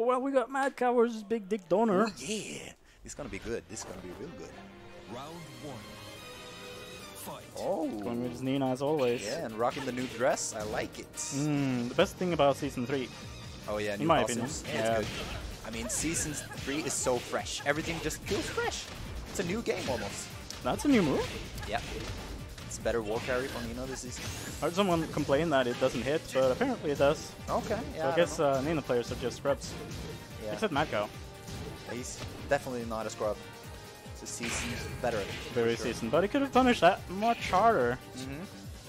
Oh, well, we got Mad Cow versus Big Dick Donor. Oh, yeah. This is gonna be good. This is gonna be real good. Round one. Fight. Oh. Going with Nina as always. Yeah, and rocking the new dress. I like it. Mm, the best thing about season three. Oh yeah, new my costumes. opinion. Yeah, Yeah. it's good. I mean, season three is so fresh. Everything just feels fresh. It's a new game almost. That's a new move. Yeah. It's better wall carry for Nina this season. I heard someone complain that it doesn't hit, but apparently it does. Okay. So Yeah. I guess uh, Nina players are just scrubs. yeah. Except Mad Cow. he's definitely not a scrub. It's a season veteran. for Very sure. seasoned. But he could have punished that much harder. Mhm.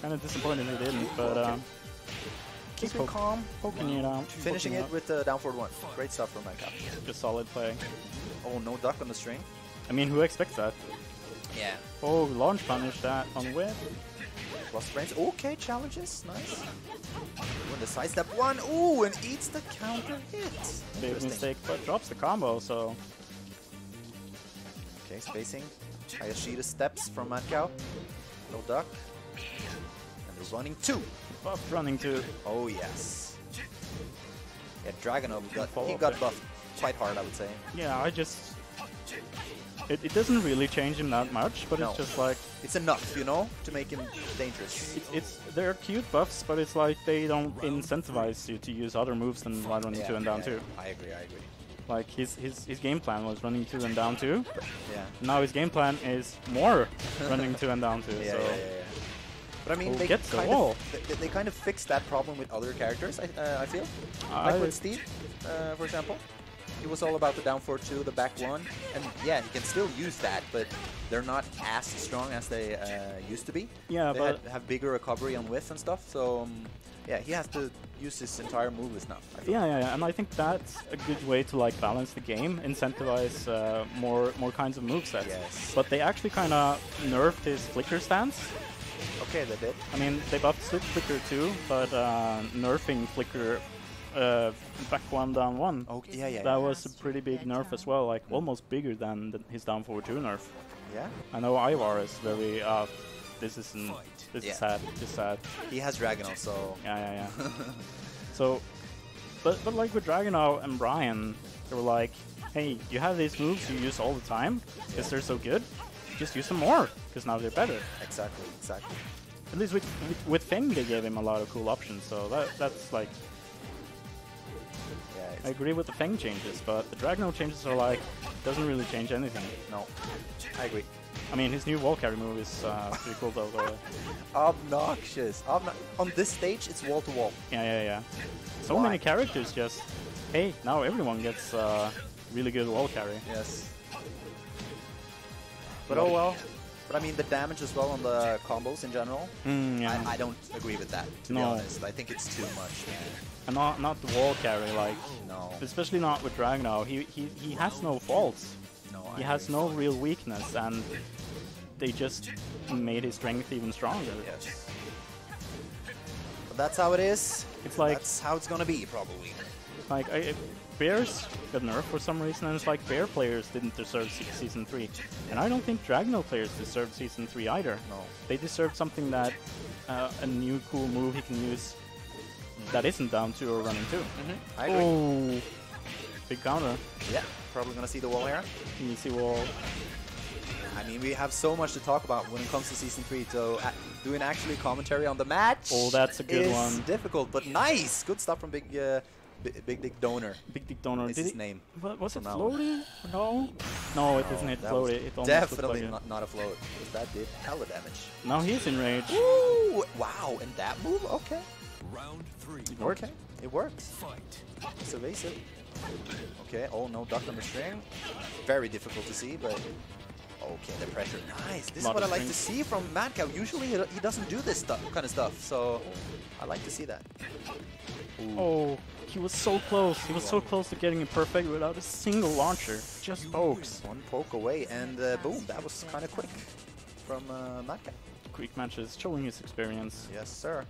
Kind of disappointed he didn't, but um, Keep it calm. poking it out. Finishing it with the down forward one. Great stuff from Micah. Just solid play. Oh, no duck on the string. I mean, who expects that? Yeah. Oh, launch punish that on whiff. Plus brains. Okay, challenges. Nice. When the sidestep one. Ooh, and eats the counter hit. Big mistake, but drops the combo, so Okay, spacing. Hayashida steps from Mad Cow. No duck. And they're running two. buff running to Oh, yes. Yeah, Dragunov got, he got buffed quite hard, I would say. Yeah, I just. It, it doesn't really change him that much, but No. it's just like. It's enough, you know, to make him dangerous. It's, it's They're cute buffs, but it's like they don't incentivize you to use other moves than run running Yeah, 2 and down yeah, 2. I agree, I agree. Like, his, his, his game plan was running 2 and down 2. Yeah. Now his game plan is more running 2 and down 2. Yeah, so yeah, yeah, yeah. But I mean, they gets the kind of they, they kind of fixed that problem with other characters. I, uh, I feel I- like with Steve, uh, for example, he was all about the down four two, the back one, and yeah, he can still use that, but they're not as strong as they uh, used to be. Yeah, they but- had, have bigger recovery on whiff and stuff. So um, yeah, he has to use his entire move list now. I. Yeah, yeah, yeah, and I think that's a good way to like balance the game, incentivize uh, more more kinds of movesets. Yes. But they actually kind of nerfed his flicker stance. Okay, they did. I mean, they buffed Slip Flicker too, but uh, nerfing Flicker uh, back one, down one. Oh yeah, yeah. That yeah. was a pretty big nerf as well, like almost bigger than the, his down forward two nerf. Yeah, I know Ivar is very, uh, this isn't, this Yeah. is sad, this is sad. he has Dragunov, so Yeah, yeah, yeah. so, but but like with Dragunov and Brian, they were like, hey, you have these moves you use all the time because they're so good. Just use them more because now they're better. exactly, exactly. At least with, with with Feng, they gave him a lot of cool options. So that that's like Yeah, it's, I agree with the Feng changes, but the Dragunov changes are like doesn't really change anything. no, I agree. I mean, his new wall carry move is uh, pretty cool though. though. Obnoxious. Obno- on this stage, it's wall to wall. Yeah, yeah, yeah. So Why? many characters just hey now everyone gets uh, really good wall carry. Yes. But oh well. But I mean, the damage as well on the combos in general. Mm, yeah. I, I don't agree with that, to be honest. I think it's too much. And not not the wall carry, like No. especially not with Dragunov. He he he has no faults. No, He has no real weakness, and they just made his strength even stronger. Yes. But that's how it is. It's like That's how it's gonna be, probably. like I, Bears got nerfed for some reason, and it's like Bear players didn't deserve se season three, and I don't think Dragunov players deserve season three either. No. They deserve something that uh, a new cool move he can use that isn't down two or running 2 Mm-hmm. I agree. Oh, big counter. Yeah. Probably gonna see the wall here. You Easy wall. I mean, we have so much to talk about when it comes to season three. So uh, doing actually commentary on the match. Oh, that's a good is one. Difficult, but nice. Good stuff from Big uh, Big Dick Donor. Big Dick Donor. Is Did his he- name. What, was it from now on. floaty? No. No, it isn't. It That floaty. It almost definitely like not, not a float. 'cause that did hella damage. Now he's in rage. Ooh, wow, and that move? Okay. Round three. Worked. Okay, it works. Fight. It's evasive. Okay, oh no, duck on the string. Very difficult to see, but... Okay, the pressure. Nice. This is what I of like to see from Mad Cow. Usually he he doesn't do this stuff, kind of stuff, so I like to see that. Oh, he was so close. He was so close to getting it perfect without a single launcher. Just pokes. One poke away, and uh, boom, that was kind of quick from uh, Quick matches, showing his experience. Yes, sir.